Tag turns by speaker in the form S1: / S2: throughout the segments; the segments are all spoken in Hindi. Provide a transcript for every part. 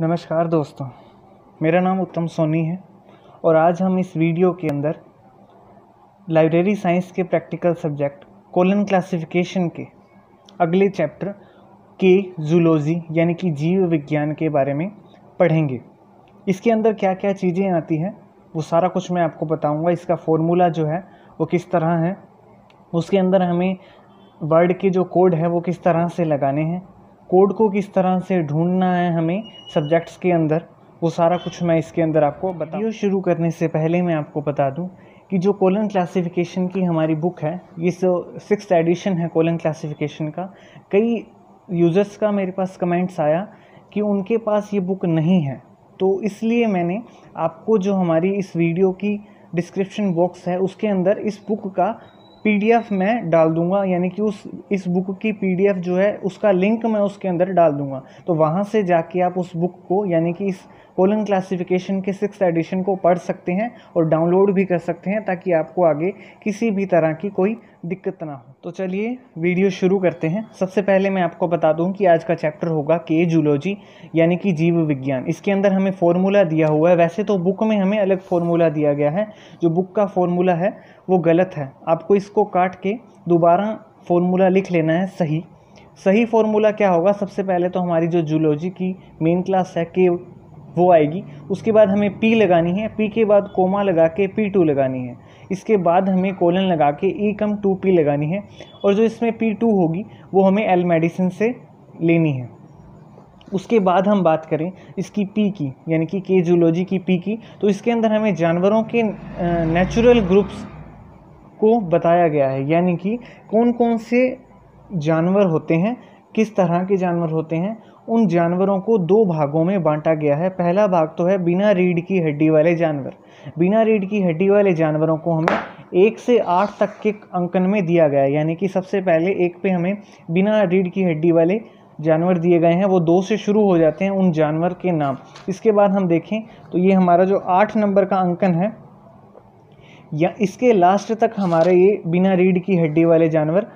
S1: नमस्कार दोस्तों, मेरा नाम उत्तम सोनी है और आज हम इस वीडियो के अंदर लाइब्रेरी साइंस के प्रैक्टिकल सब्जेक्ट कोलन क्लासिफिकेशन के अगले चैप्टर के जूलॉजी यानी कि जीव विज्ञान के बारे में पढ़ेंगे। इसके अंदर क्या क्या चीज़ें आती हैं, वो सारा कुछ मैं आपको बताऊँगा। इसका फॉर्मूला जो है, वो किस तरह है, उसके अंदर हमें वर्ड के जो कोड है, वो किस तरह से लगाने हैं कोड को किस तरह से ढूंढना है हमें सब्जेक्ट्स के अंदर, वो सारा कुछ मैं इसके अंदर आपको वीडियो शुरू करने से पहले मैं आपको बता दूँ कि जो कोलन क्लासिफिकेशन की हमारी बुक है, ये सो सिक्स एडिशन है कोलन क्लासिफिकेशन का। कई यूज़र्स का मेरे पास कमेंट्स आया कि उनके पास ये बुक नहीं है। तो इसलिए मैंने आपको जो हमारी इस वीडियो की डिस्क्रिप्शन बॉक्स है, उसके अंदर इस बुक का पीडीएफ में डाल दूँगा, यानी कि उस, इस बुक की पीडीएफ जो है, उसका लिंक मैं उसके अंदर डाल दूँगा। तो वहाँ से जाके आप उस बुक को, यानी कि इस कोलन क्लासिफिकेशन के सिक्स एडिशन को पढ़ सकते हैं और डाउनलोड भी कर सकते हैं ताकि आपको आगे किसी भी तरह की कोई दिक्कत ना हो। तो चलिए वीडियो शुरू करते हैं। सबसे पहले मैं आपको बता दूँ कि आज का चैप्टर होगा के जूलॉजी यानी कि जीव विज्ञान। इसके अंदर हमें फॉर्मूला दिया हुआ है। वैसे तो बुक में हमें अलग फॉर्मूला दिया गया है। जो बुक का फॉर्मूला है, वो गलत है। आपको इसको काट के दोबारा फॉर्मूला लिख लेना है सही। सही फॉर्मूला क्या होगा? सबसे पहले तो हमारी जो जूलॉजी की मेन क्लास है के वो आएगी। उसके बाद हमें पी लगानी है। पी के बाद कोमा लगा के पी टू लगानी है। इसके बाद हमें कोलन लगा के ई कम टू पी लगानी है। और जो इसमें पी टू होगी, वो हमें एल मेडिसिन से लेनी है। उसके बाद हम बात करें इसकी पी की, यानी कि के जूलॉजी की पी की। तो इसके अंदर हमें जानवरों के नेचुरल ग्रुप्स को बताया गया है। यानी कि कौन कौन से जानवर होते हैं, किस तरह के जानवर होते हैं उन जानवरों को दो भागों में बांटा गया है। पहला भाग तो है बिना रीढ़ की हड्डी वाले जानवर। बिना रीढ़ की हड्डी वाले जानवरों को हमें एक से आठ तक के अंकन में दिया गया है। यानी कि सबसे पहले एक पे हमें बिना रीढ़ की हड्डी वाले जानवर दिए गए हैं। वो दो से शुरू हो जाते हैं उन जानवर के नाम। इसके बाद हम देखें तो ये हमारा जो आठ नंबर का अंकन है, या इसके लास्ट तक हमारे ये बिना रीढ़ की हड्डी वाले जानवर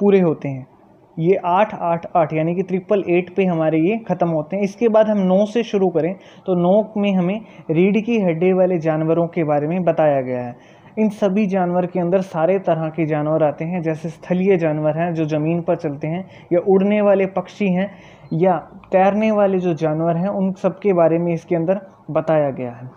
S1: पूरे होते हैं। ये आठ आठ आठ, यानी कि ट्रिपल एट पे हमारे ये ख़त्म होते हैं। इसके बाद हम नौ से शुरू करें तो नौ में हमें रीढ़ की हड्डी वाले जानवरों के बारे में बताया गया है। इन सभी जानवर के अंदर सारे तरह के जानवर आते हैं, जैसे स्थलीय जानवर हैं जो ज़मीन पर चलते हैं, या उड़ने वाले पक्षी हैं, या तैरने वाले जो जानवर हैं, उन सब के बारे में इसके अंदर बताया गया है।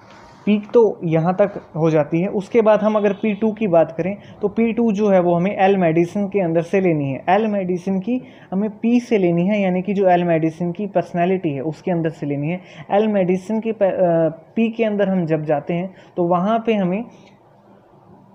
S1: पीक तो यहाँ तक हो जाती है। उसके बाद हम अगर पी टू की बात करें तो पी टू जो है वो हमें एल मेडिसिन के अंदर से लेनी है। एल मेडिसिन की हमें पी से लेनी है, यानी कि जो एल मेडिसिन की पर्सनैलिटी है, उसके अंदर से लेनी है। एल मेडिसिन के पी के अंदर हम जब जाते हैं तो वहाँ पे हमें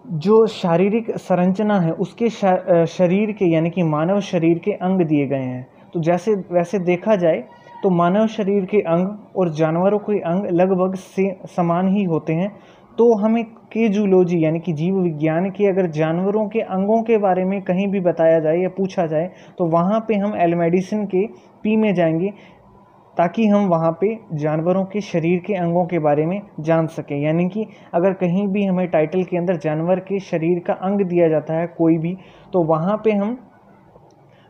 S1: जो शारीरिक संरचना है, उसके शरीर के, यानी कि मानव शरीर के अंग दिए गए हैं। तो जैसे, वैसे देखा जाए तो मानव शरीर के अंग और जानवरों के अंग लगभग से समान ही होते हैं। तो हमें के जूलॉजी यानी कि जीव विज्ञान के अगर जानवरों के अंगों के बारे में कहीं भी बताया जाए या पूछा जाए तो वहाँ पे हम एलमेडिसिन के पी में जाएँगे ताकि हम वहाँ पे जानवरों के शरीर के अंगों के बारे में जान सकें। यानी कि अगर कहीं भी हमें टाइटल के अंदर जानवर के शरीर का अंग दिया जाता है कोई भी तो वहाँ पे हम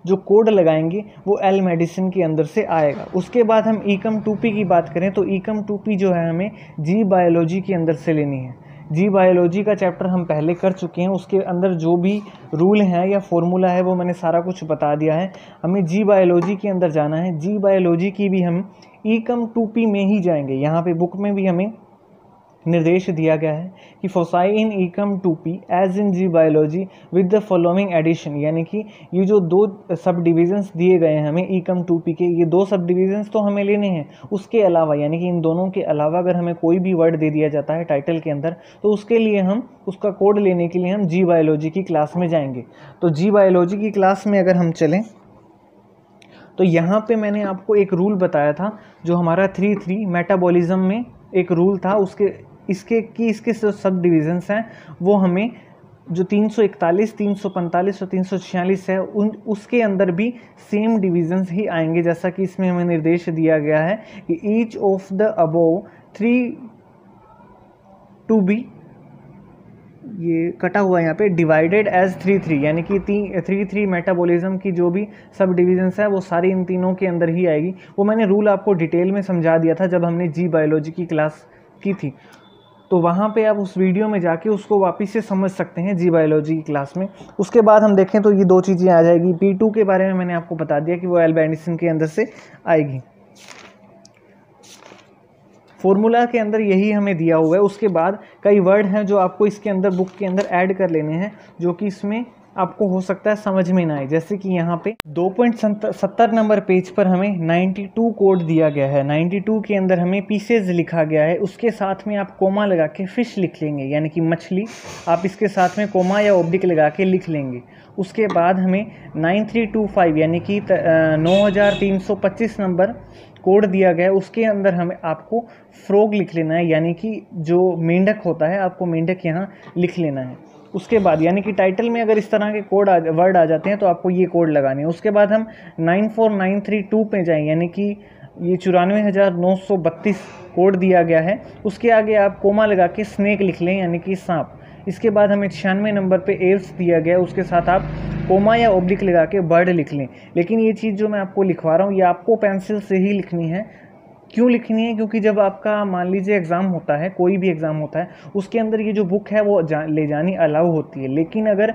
S1: जो कोड लगाएँगे, वो एल मेडिसिन के अंदर से आएगा। उसके बाद हम ईकम टू पी की बात करें तो ईकम टू पी जो है हमें जी बायोलॉजी के अंदर से लेनी है। जी बायोलॉजी का चैप्टर हम पहले कर चुके हैं, उसके अंदर जो भी रूल हैं या फॉर्मूला है, वो मैंने सारा कुछ बता दिया है। हमें जी बायोलॉजी के अंदर जाना है। जी बायोलॉजी की भी हम ई कम टू पी में ही जाएँगे। यहाँ पे बुक में भी हमें निर्देश दिया गया है कि foci in E cum two P as in G biology with the following edition यानी कि ये जो दो सब डिविजन्स दिए गए हैं हमें ईकम टू पी के, ये दो सब डिविजन्स तो हमें लेने हैं। उसके अलावा, यानी कि इन दोनों के अलावा अगर हमें कोई भी वर्ड दे दिया जाता है टाइटल के अंदर तो उसके लिए हम, उसका कोड लेने के लिए हम जी बायोलॉजी की क्लास में जाएँगे। तो जी बायोलॉजी की क्लास में अगर हम चलें तो यहाँ पे मैंने आपको एक रूल बताया था, जो हमारा थ्री थ्री मेटाबॉलिज्म में एक रूल था, उसके इसके की इसके जो सब डिविजन्स हैं वो हमें जो 341, 345 और 346 है उन उसके अंदर भी सेम डिविजन्स ही आएँगे। जैसा कि इसमें हमें निर्देश दिया गया है कि each of the above three to be ये कटा हुआ यहाँ पे डिवाइडेड एज थ्री थ्री यानी कि ती थ्री थ्री मेटाबॉलिज्म की जो भी सब डिविजन्स है वो सारी इन तीनों के अंदर ही आएगी। वो मैंने रूल आपको डिटेल में समझा दिया था जब हमने जी बायोलॉजी की क्लास की थी। तो वहाँ पे आप उस वीडियो में जाके उसको वापस से समझ सकते हैं जी बायोलॉजी की क्लास में। उसके बाद हम देखें तो ये दो चीज़ें आ जाएगी। पी टू के बारे में मैंने आपको बता दिया कि वो एल्बेंडिसन के अंदर से आएगी। फॉर्मूला के अंदर यही हमें दिया हुआ है। उसके बाद कई वर्ड हैं जो आपको इसके अंदर बुक के अंदर ऐड कर लेने हैं, जो कि इसमें आपको हो सकता है समझ में ना आए। जैसे कि यहाँ पे दो पॉइंट सत्तर नंबर पेज पर हमें 92 कोड दिया गया है। 92 के अंदर हमें पीसेज लिखा गया है। उसके साथ में आप कोमा लगा के फ़िश लिख लेंगे, यानी कि मछली। आप इसके साथ में कोमा या ओब्लिक लगा के लिख लेंगे। उसके बाद हमें 9325 यानी कि नौ हज़ार तीन सौ पच्चीस नंबर कोड दिया गया है। उसके अंदर हमें आपको फ्रोग लिख लेना है, यानी कि जो मेंढक होता है, आपको मेंढक यहाँ लिख लेना है। उसके बाद, यानी कि टाइटल में अगर इस तरह के कोड आ वर्ड आ जाते हैं तो आपको ये कोड लगाने हैं। उसके बाद हम nine four nine three two पे जाएँ, यानी कि ये चौरानवे हज़ार नौ सौ बत्तीस कोड दिया गया है। उसके आगे आप कोमा लगा के स्नैक लिख लें, यानी कि सांप। इसके बाद हमें छियानवे नंबर पे एल्स दिया गया उसके साथ आप कोमा या ओब्लिक लगा के बर्ड लिख लें। लेकिन ये चीज़ जो मैं आपको लिखवा रहा हूँ, ये आपको पेंसिल से ही लिखनी है। क्यों लिखनी है? क्योंकि जब आपका मान लीजिए एग्ज़ाम होता है कोई भी एग्ज़ाम होता है उसके अंदर ये जो बुक है वो जा, ले जानी अलाउ होती है। लेकिन अगर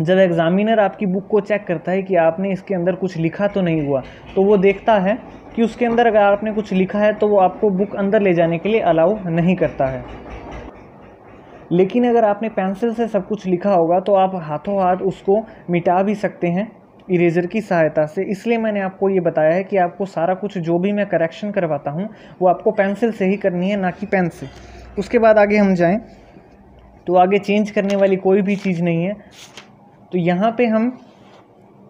S1: जब एग्ज़ामिनर आपकी बुक को चेक करता है कि आपने इसके अंदर कुछ लिखा तो नहीं हुआ तो वो देखता है कि उसके अंदर अगर आपने कुछ लिखा है तो वो आपको बुक अंदर ले जाने के लिए अलाउ नहीं करता है। लेकिन अगर आपने पेंसिल से सब कुछ लिखा होगा तो आप हाथों हाथ उसको मिटा भी सकते हैं। इरेज़र की सहायता से। इसलिए मैंने आपको ये बताया है कि आपको सारा कुछ जो भी मैं करेक्शन करवाता हूँ, वो आपको पेंसिल से ही करनी है, ना कि पेन से। उसके बाद आगे हम जाएँ। तो आगे चेंज करने वाली कोई भी चीज़ नहीं है। तो यहाँ पे हम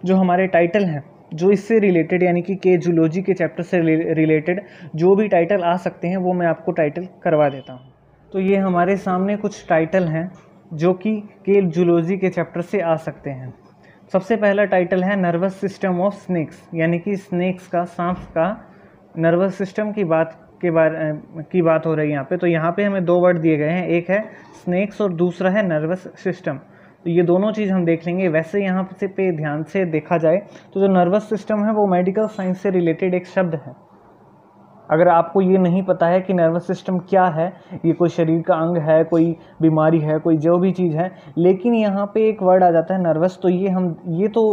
S1: जो हमारे टाइटल हैं, जो इससे रिलेटेड यानी कि के जूलॉजी के चैप्टर से रिलेटेड जो भी टाइटल आ सकते हैं, वो मैं आपको टाइटल करवा देता हूँ। तो ये हमारे सामने कुछ टाइटल हैं, जो कि के जूलॉजी के चैप्टर से आ सकते हैं। सबसे पहला टाइटल है नर्वस सिस्टम ऑफ़ स्नेक्स यानी कि स्नेक्स का, सांप का नर्वस सिस्टम की बात के बारे की बात हो रही है यहाँ पे। तो यहाँ पे हमें दो वर्ड दिए गए हैं, एक है स्नेक्स और दूसरा है नर्वस सिस्टम तो ये दोनों चीज़ हम देख लेंगे। वैसे यहाँ से पे ध्यान से देखा जाए तो जो नर्वस सिस्टम है वो मेडिकल साइंस से रिलेटेड एक शब्द है। अगर आपको ये नहीं पता है कि नर्वस सिस्टम क्या है, ये कोई शरीर का अंग है, कोई बीमारी है, कोई जो भी चीज़ है, लेकिन यहाँ पे एक वर्ड आ जाता है नर्वस तो ये हम, ये तो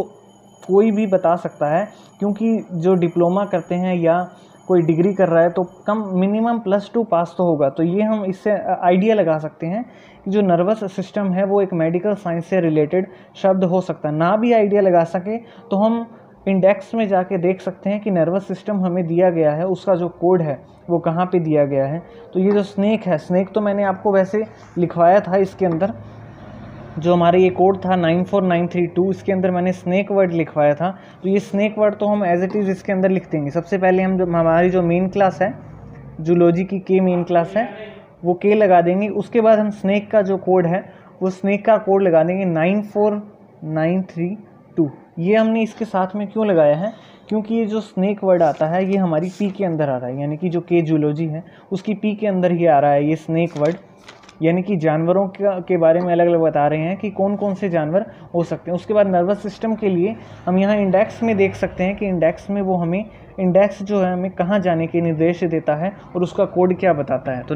S1: कोई भी बता सकता है, क्योंकि जो डिप्लोमा करते हैं या कोई डिग्री कर रहा है तो कम मिनिमम प्लस टू पास तो होगा। तो ये हम इससे आइडिया लगा सकते हैं कि जो नर्वस सिस्टम है, वो एक मेडिकल साइंस से रिलेटेड शब्द हो सकता है। ना भी आइडिया लगा सके तो हम इंडेक्स में जाके देख सकते हैं कि नर्वस सिस्टम हमें दिया गया है, उसका जो कोड है, वो कहाँ पे दिया गया है। तो ये जो स्नैक है स्नैक तो मैंने आपको वैसे लिखवाया था इसके अंदर, जो हमारा ये कोड था nine four nine three two इसके अंदर मैंने स्नैक वर्ड लिखवाया था। तो ये स्नैक वर्ड तो हम एज इट इज़ इसके अंदर लिख देंगे। सबसे पहले हम जो, हमारी जो मेन क्लास है जूलॉजी की के मेन क्लास है, वो के लगा देंगे। उसके बाद हम स्नैक का जो कोड है, वो स्नैक का कोड लगा देंगे nine four nine three two ये हमने इसके साथ में क्यों लगाया है? क्योंकि ये जो स्नेक वर्ड आता है, ये हमारी पी के अंदर आ रहा है। यानी कि जो के जूलॉजी है, उसकी पी के अंदर ही आ रहा है ये स्नेक वर्ड यानी कि जानवरों के बारे में अलग अलग बता रहे हैं कि कौन कौन से जानवर हो सकते हैं। उसके बाद नर्वस सिस्टम के लिए हम यहाँ इंडेक्स में देख सकते हैं कि इंडेक्स में वो हमें इंडेक्स जो है हमें कहाँ जाने के निर्देश देता है और उसका कोड क्या बताता है? तो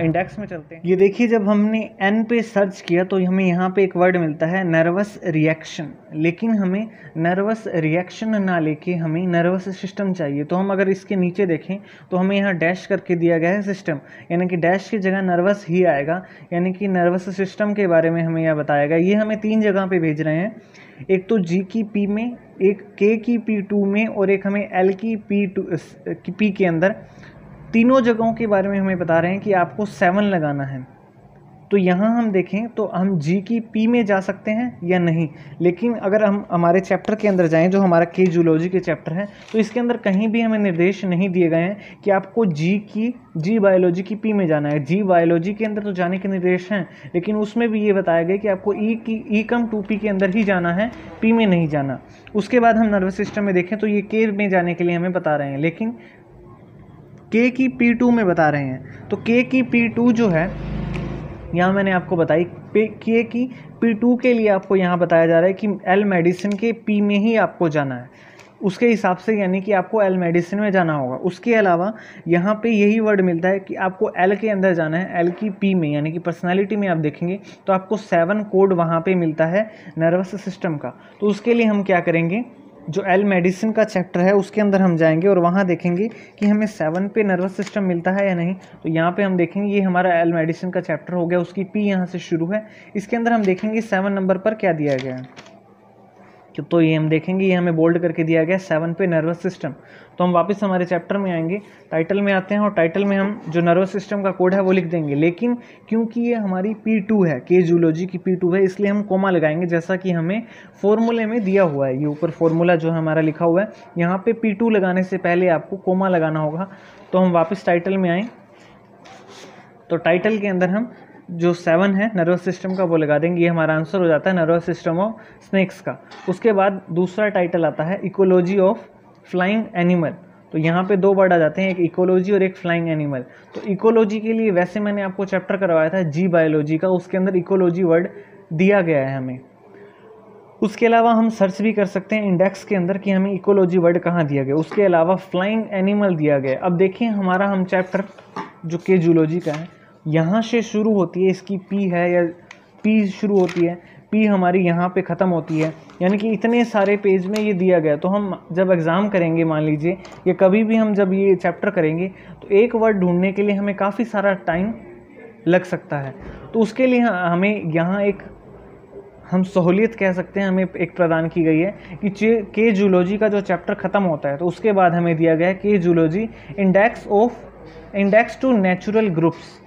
S1: इंडेक्स में चलते हैं। ये देखिए, जब हमने एन पे सर्च किया तो हमें यहाँ पे एक वर्ड मिलता है नर्वस रिएक्शन लेकिन हमें नर्वस रिएक्शन ना लेके हमें नर्वस सिस्टम चाहिए। तो हम अगर इसके नीचे देखें तो हमें यहाँ डैश करके दिया गया है सिस्टम यानी कि डैश की जगह नर्वस ही आएगा। यानी कि नर्वस सिस्टम के बारे में हमें यह बताया गया ये हमें तीन जगह पर भेज रहे हैं। एक तो जी की पी में एक के की पी टू में और एक हमें एल की पी टू पी के अंदर, तीनों जगहों के बारे में हमें बता रहे हैं कि आपको सेवन लगाना है। तो यहाँ हम देखें तो हम जी की पी में जा सकते हैं या नहीं। लेकिन अगर हम हमारे चैप्टर के अंदर जाएँ, जो हमारा के जूलॉजी के चैप्टर है तो इसके अंदर कहीं भी हमें निर्देश नहीं दिए गए हैं कि आपको जी की जी बायोलॉजी की पी में जाना है। जी बायोलॉजी के अंदर तो जाने के निर्देश हैं, लेकिन उसमें भी ये बताया गया कि आपको ई e की ई कम टू पी के अंदर ही जाना है पी में नहीं जाना। उसके बाद हम नर्वस सिस्टम में देखें तो ये के में जाने के लिए हमें बता रहे हैं, लेकिन के की पी टू में बता रहे हैं। तो के की पी टू जो है यहाँ मैंने आपको बताई किए कि पी टू के लिए आपको यहाँ बताया जा रहा है कि एल मेडिसिन के पी में ही आपको जाना है। उसके हिसाब से यानी कि आपको एल मेडिसिन में जाना होगा। उसके अलावा यहाँ पे यही वर्ड मिलता है कि आपको एल के अंदर जाना है एल की पी में, यानी कि पर्सनालिटी में आप देखेंगे तो आपको सेवन कोड वहाँ पे मिलता है नर्वस सिस्टम का। तो उसके लिए हम क्या करेंगे? जो एल मेडिसिन का चैप्टर है, उसके अंदर हम जाएँगे और वहाँ देखेंगे कि हमें सेवन पे नर्वस सिस्टम मिलता है या नहीं। तो यहाँ पे हम देखेंगे, ये हमारा एल मेडिसिन का चैप्टर हो गया, उसकी पी यहाँ से शुरू है। इसके अंदर हम देखेंगे सेवन नंबर पर क्या दिया गया है। तो ये हम देखेंगे, ये हमें बोल्ड करके दिया गया सेवन पे नर्वस सिस्टम तो हम वापस हमारे चैप्टर में आएँगे टाइटल में आते हैं और टाइटल में हम जो नर्वस सिस्टम का कोड है वो लिख देंगे. लेकिन क्योंकि ये हमारी पी टू है के जूलॉजी की पी टू है, इसलिए हम कोमा लगाएँगे, जैसा कि हमें फॉर्मूले में दिया हुआ है. ये ऊपर फॉर्मूला जो हमारा लिखा हुआ है. यहाँ पे पी टू लगाने से पहले आपको कोमा लगाना होगा. तो हम वापस टाइटल में आएँ. तो टाइटल के अंदर हम जो सेवन है नर्वस सिस्टम का, वो लगा देंगे। ये हमारा आंसर हो जाता है नर्वस सिस्टम ऑफ़ स्नेक्स का। उसके बाद दूसरा टाइटल आता है इकोलॉजी ऑफ़ फ्लाइंग एनिमल तो यहाँ पे दो वर्ड आ जाते हैं, एक इकोलॉजी और एक फ्लाइंग एनिमल तो इकोलॉजी के लिए वैसे मैंने आपको चैप्टर करवाया था जी बायोलॉजी का। उसके अंदर इकोलॉजी वर्ड दिया गया है हमें। उसके अलावा हम सर्च भी कर सकते हैं इंडेक्स के अंदर कि हमें इकोलॉजी वर्ड कहाँ दिया गया। उसके अलावा फ्लाइंग एनिमल दिया गया। अब देखिए, हमारा हम चैप्टर जो के जूलॉजी का है यहाँ से शुरू होती है, इसकी पी है या पी शुरू होती है पी हमारी यहाँ पे ख़त्म होती है। यानी कि इतने सारे पेज में ये दिया गया। तो हम जब एग्ज़ाम करेंगे, मान लीजिए, या कभी भी हम जब ये चैप्टर करेंगे तो एक वर्ड ढूँढने के लिए हमें काफ़ी सारा टाइम लग सकता है। तो उसके लिए हमें यहाँ एक, हम सहूलियत कह सकते हैं, हमें एक प्रदान की गई है कि के जूलॉजी का जो चैप्टर ख़त्म होता है तो उसके बाद हमें दिया गया है के zoology index of index to natural groups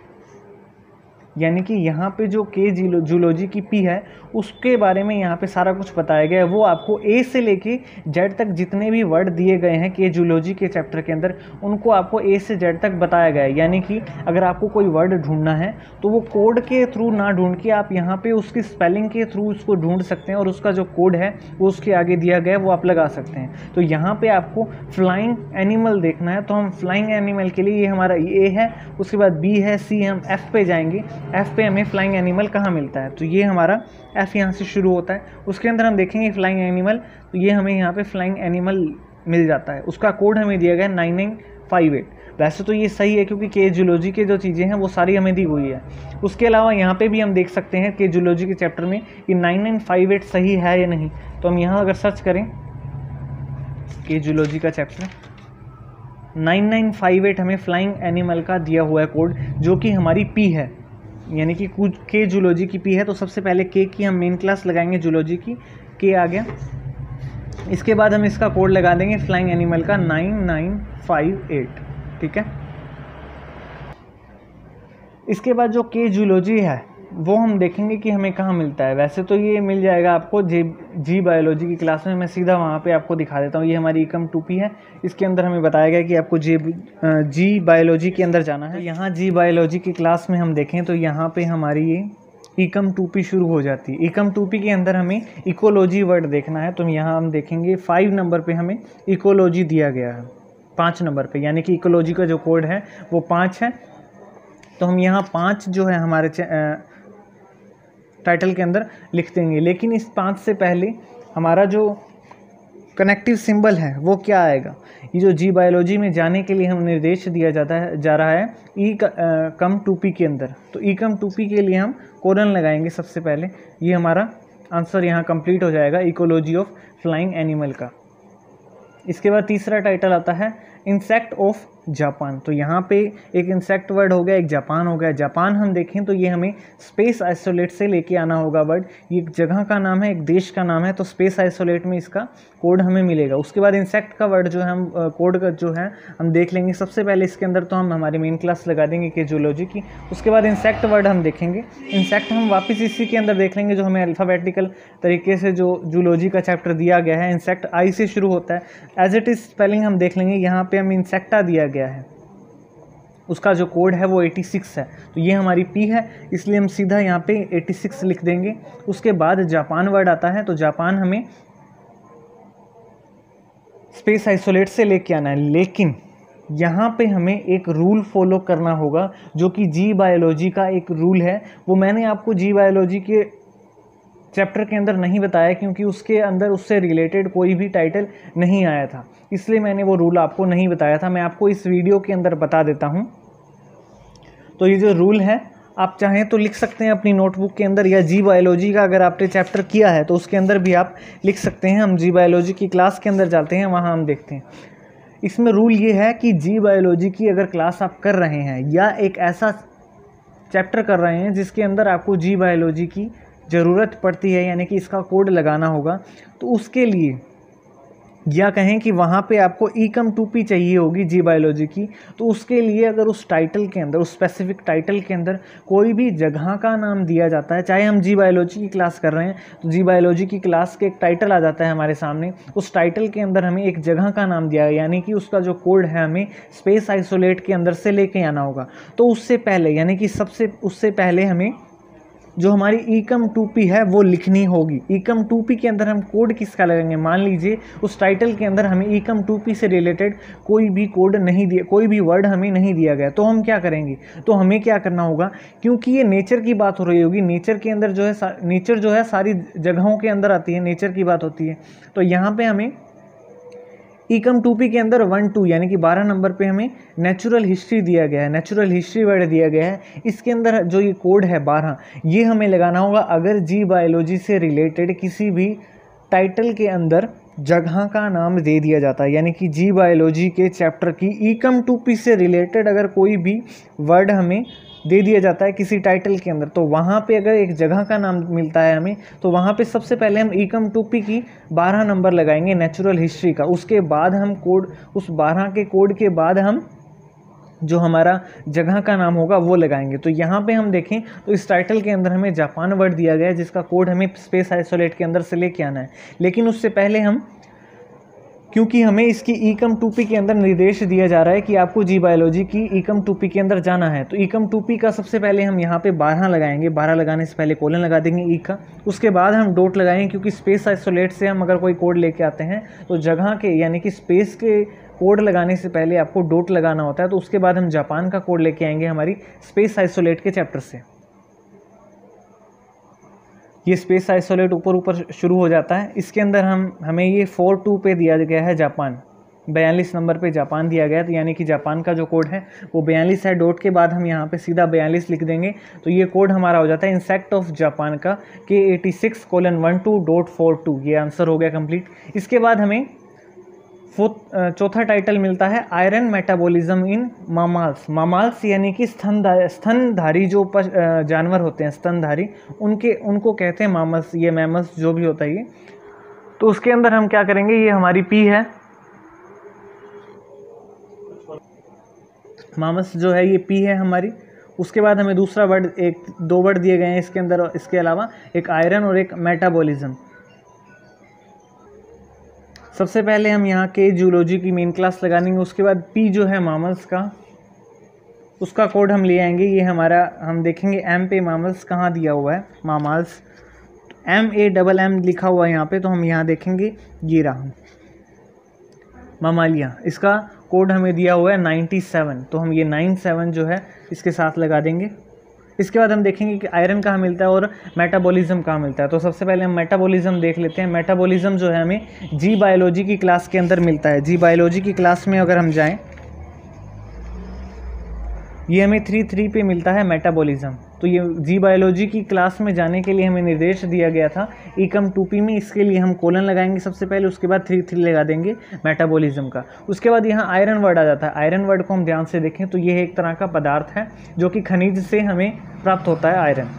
S1: यानी कि यहाँ पे जो के जूलॉजी की पी है, उसके बारे में यहाँ पे सारा कुछ बताया गया है। वो आपको ए से लेके जेड तक जितने भी वर्ड दिए गए हैं के जूलॉजी के चैप्टर के अंदर, उनको आपको ए से जेड तक बताया गया है। यानी कि अगर आपको कोई वर्ड ढूंढना है तो वो कोड के थ्रू ना ढूंढ के आप यहाँ पर उसकी स्पेलिंग के थ्रू उसको ढूंढ सकते हैं और उसका जो कोड है, वो उसके आगे दिया गया है, वो आप लगा सकते हैं। तो यहाँ पर आपको फ्लाइंग एनिमल देखना है तो हम फ्लाइंग एनिमल के लिए ये हमारा ए है, उसके बाद बी है सी हम एफ़ पे जाएँगे। एफ़ पे हमें फ्लाइंग एनिमल कहाँ मिलता है? तो ये हमारा एफ़ यहाँ से शुरू होता है। उसके अंदर हम देखेंगे फ्लाइंग एनिमल तो ये हमें यहाँ पे फ्लाइंग एनिमल मिल जाता है। उसका कोड हमें दिया गया नाइन नाइन फाइव एट। वैसे तो ये सही है क्योंकि के जूलॉजी के जो चीज़ें हैं, वो सारी हमें दी हुई है। उसके अलावा यहाँ पे भी हम देख सकते हैं के जूलॉजी के चैप्टर में कि नाइन नाइन फाइव एट सही है या नहीं। तो हम यहाँ अगर सर्च करें के जूलॉजी का chapter nine nine five eight हमें फ्लाइंग एनिमल का दिया हुआ है कोड जो कि हमारी पी है। यानी कि कुछ के जूलॉजी की पी है तो सबसे पहले के की हम मेन क्लास लगाएँगे जूलॉजी की। के आ गया। इसके बाद हम इसका कोड लगा देंगे फ्लाइंग एनिमल का नाइन नाइन फाइव एट ठीक है? इसके बाद जो के जूलॉजी है वो हम देखेंगे कि हमें कहाँ मिलता है। वैसे तो ये मिल जाएगा आपको जी जी बायोलॉजी की क्लास में। मैं सीधा वहाँ पे आपको दिखा देता हूँ। ये हमारी इकम टूपी है। इसके अंदर हमें बताया गया कि आपको जी जी बायोलॉजी के अंदर जाना है। यहाँ जी बायोलॉजी की क्लास में हम देखें तो यहाँ पे हमारी ये इकम टूपी शुरू हो जाती है। इकम टूपी के अंदर हमें इकोलॉजी वर्ड देखना है। तो यहाँ हम देखेंगे फाइव नंबर पर हमें इकोलॉजी दिया गया है। पाँच नंबर पर यानी कि इकोलॉजी का जो कोड है वो पाँच है। तो हम यहाँ पाँच जो है हमारे टाइटल के अंदर लिख देंगे। लेकिन इस पाँच से पहले हमारा जो कनेक्टिव सिंबल है, वो क्या आएगा? ये जो जी बायोलॉजी में जाने के लिए हम निर्देश दिया जाता है, जा रहा है ई कम टू पी के अंदर। तो ई कम टू पी के लिए हम कोरन लगाएँगे सबसे पहले। ये हमारा आंसर यहाँ कंप्लीट हो जाएगा इकोलॉजी ऑफ़ फ्लाइंग एनिमल का। इसके बाद तीसरा टाइटल आता है इंसेक्ट ऑफ़ जापान। तो यहाँ पे एक इंसेक्ट वर्ड हो गया, एक जापान हो गया। जापान हम देखें तो ये हमें स्पेस आइसोलेट से लेके आना होगा वर्ड ये एक जगह का नाम है, एक देश का नाम है तो स्पेस आइसोलेट में इसका कोड हमें मिलेगा। उसके बाद इंसेक्ट का वर्ड जो है हम कोड का जो है हम देख लेंगे। सबसे पहले इसके अंदर तो हम हमारी मेन क्लास लगा देंगे कि जूलॉजी की। उसके बाद इंसेक्ट वर्ड हम देखेंगे। इंसेक्ट हम वापस इसी के अंदर देख लेंगे जो हमें अल्फ़ाबेटिकल तरीके से जो जूलॉजी का चैप्टर दिया गया है। इंसेक्ट आई से शुरू होता है। एज इट इज़ स्पेलिंग हम देख लेंगे, यहाँ पे हम इंसेक्टा दिया गया है। उसका जो कोड है वो 86 है। तो ये हमारी पी है, इसलिए हम सीधा यहाँ पे 86 लिख देंगे। उसके बाद जापान वर्ड आता है तो जापान हमें स्पेस आइसोलेट से लेके आना है। लेकिन यहाँ पे हमें एक रूल फॉलो करना होगा, जो कि जी बायोलॉजी का एक रूल है। वो मैंने आपको जी बायोलॉजी के चैप्टर के अंदर नहीं बताया क्योंकि उसके अंदर उससे रिलेटेड कोई भी टाइटल नहीं आया था। इसलिए मैंने वो रूल आपको नहीं बताया था। मैं आपको इस वीडियो के अंदर बता देता हूँ। तो ये जो रूल है, आप चाहें तो लिख सकते हैं अपनी नोटबुक के अंदर या जी बायोलॉजी का अगर आपने चैप्टर किया है तो उसके अंदर भी आप लिख सकते हैं। हम जी बायोलॉजी की क्लास के अंदर जाते हैं, वहाँ हम देखते हैं। इसमें रूल ये है कि जी बायोलॉजी की अगर क्लास आप कर रहे हैं या एक ऐसा चैप्टर कर रहे हैं जिसके अंदर आपको जी बायोलॉजी की ज़रूरत पड़ती है, यानी कि इसका कोड लगाना होगा तो उसके लिए या कहें कि वहाँ पे आपको ई कम टू पी चाहिए होगी जी बायोलॉजी की तो उसके लिए अगर उस टाइटल के अंदर, उस स्पेसिफिक टाइटल के अंदर कोई भी जगह का नाम दिया जाता है, चाहे हम जी बायोलॉजी की क्लास कर रहे हैं तो जी बायोलॉजी की क्लास के एक टाइटल आ जाता है हमारे सामने, उस टाइटल के अंदर हमें एक जगह का नाम दिया है यानी कि उसका जो कोड है हमें स्पेस आइसोलेट के अंदर से लेके आना होगा। तो उससे पहले, यानी कि सबसे, उससे पहले हमें जो हमारी ईकम टू पी है, वो लिखनी होगी। ईकम टू पी के अंदर हम कोड किसका लगाएँगे? मान लीजिए, उस टाइटल के अंदर हमें ईकम टू पी से रिलेटेड कोई भी कोड नहीं दिया, कोई भी वर्ड हमें नहीं दिया गया। तो हम क्या करेंगे? तो हमें क्या करना होगा? क्योंकि ये नेचर की बात हो रही होगी। नेचर के अंदर जो है नेचर जो है, सारी जगहों के अंदर आती है नेचर की बात होती है। तो यहाँ पर हमें ईकम टू पी के अंदर वन टू यानी कि बारह नंबर पे हमें नेचुरल हिस्ट्री दिया गया है नेचुरल हिस्ट्री वर्ड दिया गया है। इसके अंदर जो ये कोड है बारह, ये हमें लगाना होगा अगर जी बायोलॉजी से रिलेटेड किसी भी टाइटल के अंदर जगह का नाम दे दिया जाता है, यानी कि जी बायोलॉजी के चैप्टर की ईकम टू पी से रिलेटेड अगर कोई भी वर्ड हमें दे दिया जाता है किसी टाइटल के अंदर। तो वहाँ पे अगर एक जगह का नाम मिलता है हमें तो वहाँ पे सबसे पहले हम ईकम टूपी की बारह नंबर लगाएँगे नेचुरल हिस्ट्री का। उसके बाद हम कोड उस बारह के कोड के बाद हम जो हमारा जगह का नाम होगा, वो लगाएँगे। तो यहाँ पे हम देखें तो इस टाइटल के अंदर हमें जापान वर्ड दिया गया है, जिसका कोड हमें स्पेस आइसोलेट के अंदर से लेके आना है। लेकिन उससे पहले हम क्योंकि हमें इसकी ईकम टूपी के अंदर निर्देश दिया जा रहा है कि आपको जी बायोलॉजी की ईकम टूपी के अंदर जाना है। तो ईकम टूपी का सबसे पहले हम यहाँ पे बारह लगाएँगे। बारह लगाने से पहले कोलन लगा देंगे ई का। उसके बाद हम डोट लगाएँगे क्योंकि स्पेस आइसोलेट से हम अगर कोई कोड लेके आते हैं तो जगह के यानी कि स्पेस के कोड लगाने से पहले आपको डोट लगाना होता है। तो उसके बाद हम जापान का कोड लेके आएँगे हमारी स्पेस आइसोलेट के चैप्टर से। ये स्पेस आइसोलेट ऊपर ऊपर शुरू हो जाता है। इसके अंदर हम, हमें ये फोर टू पे दिया गया है जापान। बयालीस नंबर पे जापान दिया गया तो यानी कि जापान का जो कोड है, वो बयालीस है। डॉट के बाद हम यहाँ पे सीधा बयालीस लिख देंगे तो ये कोड हमारा हो जाता है इंसेक्ट ऑफ़ जापान का के eighty six colon one two dot four two ये आंसर हो गया कंप्लीट इसके बाद हमें चौथा टाइटल मिलता है आयरन मेटाबॉलिज्म इन मामाल्स मामाल्स यानी कि स्तन स्तनधारी जो जानवर होते हैं, स्तनधारी, उनके, उनको कहते हैं मामल्स ये मैमल्स जो भी होता है ये। तो उसके अंदर हम क्या करेंगे, ये हमारी पी है। मामस जो है, ये पी है हमारी। उसके बाद हमें दूसरा वर्ड एक, दो वर्ड दिए गए हैं इसके अंदर इसके अलावा, एक आयरन और एक मेटाबॉलिज्म सबसे पहले हम यहाँ के जूलॉजी की मेन क्लास लगा देंगे उसके बाद पी जो है मामल्स का, उसका कोड हम ले आएँगे, ये हमारा, हम देखेंगे एम पे मामल्स कहाँ दिया हुआ है mammals M A double M लिखा हुआ है यहाँ पे तो हम यहाँ देखेंगे, ये रहा। मामालिया इसका कोड हमें दिया हुआ है नाइन्टी सेवन तो हम ये नाइन सेवन जो है, इसके साथ लगा देंगे। इसके बाद हम देखेंगे कि आयरन कहाँ मिलता है और मेटाबॉलिज्म कहाँ मिलता है। तो सबसे पहले हम मेटाबॉलिज्म देख लेते हैं। मेटाबॉलिज्म जो है हमें जी बायोलॉजी की क्लास के अंदर मिलता है। जी बायोलॉजी की क्लास में अगर हम जाएँ, ये हमें थ्री थ्री पे मिलता है मेटाबॉलिज्म तो ये जी बायोलॉजी की क्लास में जाने के लिए हमें निर्देश दिया गया था। ईकम टू पी में इसके लिए हम कोलन लगाएँगे सबसे पहले, उसके बाद थ्री थ्री लगा देंगे मेटाबॉलिज्म का। उसके बाद यहाँ आयरन वर्ड आ जाता है। आयरन वर्ड को हम ध्यान से देखें तो ये एक तरह का पदार्थ है, जो कि खनिज से हमें प्राप्त होता है आयरन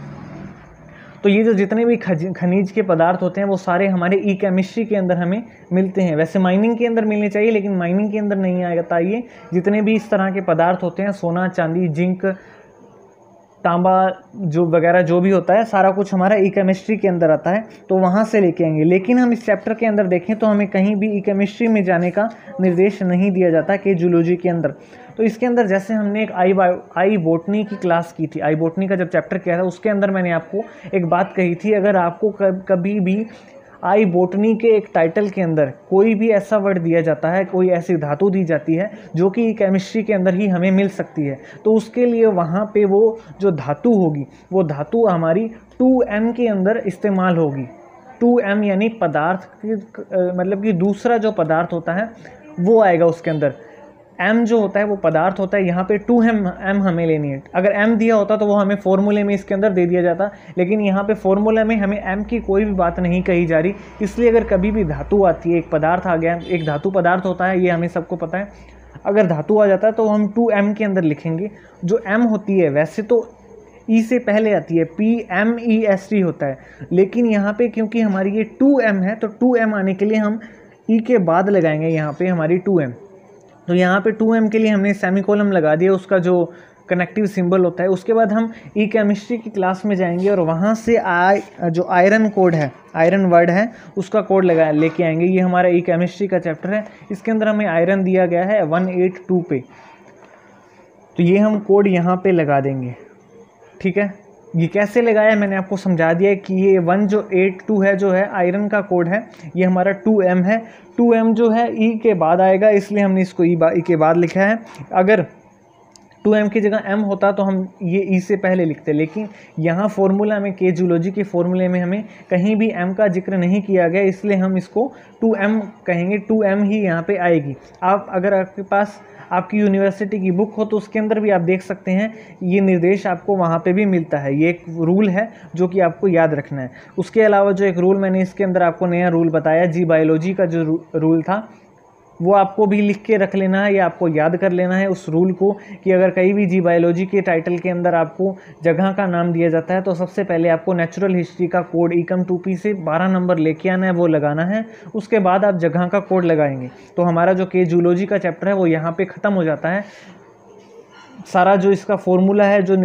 S1: तो ये जो जितने भी खनिज के पदार्थ होते हैं, वो सारे हमारे ई केमिस्ट्री के अंदर हमें मिलते हैं। वैसे माइनिंग के अंदर मिलने चाहिए, लेकिन माइनिंग के अंदर नहीं आएगा। ये जितने भी इस तरह के पदार्थ होते हैं, सोना, चांदी, जिंक तांबा जो वगैरह जो भी होता है, सारा कुछ हमारा ई केमिस्ट्री के अंदर आता है तो वहाँ से लेके आएँगे। लेकिन हम इस चैप्टर के अंदर देखें तो हमें कहीं भी ई केमिस्ट्री में जाने का निर्देश नहीं दिया जाता कि जूलॉजी के अंदर। तो इसके अंदर जैसे हमने एक आई बायो, आई बोटनी की क्लास की थी, आई बोटनी का जब चैप्टर किया था, उसके अंदर मैंने आपको एक बात कही थी। अगर आपको कभी भी आई बोटनी के एक टाइटल के अंदर कोई भी ऐसा वर्ड दिया जाता है, कोई ऐसी धातु दी जाती है, जो कि केमिस्ट्री के अंदर ही हमें मिल सकती है। तो उसके लिए वहाँ पे वो जो धातु होगी, वो धातु हमारी टू एम के अंदर इस्तेमाल होगी। टू एम यानी पदार्थ मतलब कि दूसरा जो पदार्थ होता है, वो आएगा उसके अंदर। एम जो होता है वो पदार्थ होता है, यहाँ पे टू एम एम हमें लेनी है। अगर एम दिया होता तो वो हमें फॉर्मूले में इसके अंदर दे दिया जाता, लेकिन यहाँ पे फॉर्मूला में हमें एम की कोई भी बात नहीं कही जा रही। इसलिए अगर कभी भी धातु आती है, एक पदार्थ आ गया, एक धातु पदार्थ होता है, ये हमें सबको पता है। अगर धातु आ जाता है तो हम टू एम के अंदर लिखेंगे। जो एम होती है, वैसे तो ई e से पहले आती है P M E S T होता है। लेकिन यहाँ पे क्योंकि हमारी ये टू एम है तो टू एम आने के लिए हम ई e के बाद लगाएँगे, यहाँ पे हमारी टू एम तो यहाँ पे टू एम के लिए हमने सेमी कॉलम लगा दिया, उसका जो कनेक्टिव सिंबल होता है, उसके बाद हम ई केमिस्ट्री की क्लास में जाएँगे और वहाँ से आई जो आयरन कोड है आयरन वर्ड है, उसका कोड लगा, लेके आएँगे। ये हमारा ई केमिस्ट्री का चैप्टर है। इसके अंदर हमें आयरन दिया गया है वन एट टू पे। तो ये हम कोड यहाँ पे लगा देंगे। ठीक है? ये कैसे लगाया मैंने आपको समझा दिया कि ये वन जो एट टू है, जो है, आयरन का कोड है, ये हमारा टू एम है। टू एम जो है, ई के बाद आएगा, इसलिए हमने इसको ई e के बाद लिखा है। अगर टू एम की जगह एम होता तो हम ये ई e से पहले लिखते, लेकिन यहाँ फॉर्मूला में, के जूलॉजी के फॉर्मूले में हमें कहीं भी एम का ज़िक्र नहीं किया गया, इसलिए हम इसको टू एम कहेंगे, टू एम ही यहाँ पे आएगी। आप, अगर आपके पास आपकी यूनिवर्सिटी की बुक हो तो उसके अंदर भी आप देख सकते हैं, ये निर्देश आपको वहाँ पे भी मिलता है। ये एक रूल है जो कि आपको याद रखना है। उसके अलावा जो एक रूल मैंने इसके अंदर आपको नया रूल बताया जी बायोलॉजी का जो रूल था वो आपको भी लिख के रख लेना है या आपको याद कर लेना है उस रूल को कि अगर कहीं भी जी बायोलॉजी के टाइटल के अंदर आपको जगह का नाम दिया जाता है तो सबसे पहले आपको नेचुरल हिस्ट्री का कोड ईकम टू पी से 12 नंबर लेके आना है, वो लगाना है। उसके बाद आप जगह का कोड लगाएँगे। तो हमारा जो के जूलॉजी का चैप्टर है, वो यहाँ पर ख़त्म हो जाता है। सारा जो इसका फॉर्मूला है, जो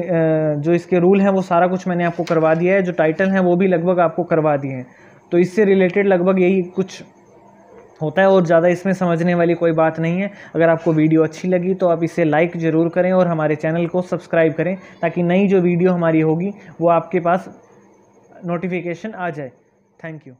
S1: जो इसके रूल हैं, वो सारा कुछ मैंने आपको करवा दिया है। जो टाइटल हैं, वो भी लगभग आपको करवा दिए हैं। तो इससे रिलेटेड लगभग यही कुछ होता है और ज़्यादा इसमें समझने वाली कोई बात नहीं है। अगर आपको वीडियो अच्छी लगी तो आप इसे लाइक ज़रूर करें और हमारे चैनल को सब्सक्राइब करें ताकि नई जो वीडियो हमारी होगी वो आपके पास नोटिफिकेशन आ जाए। Thank you.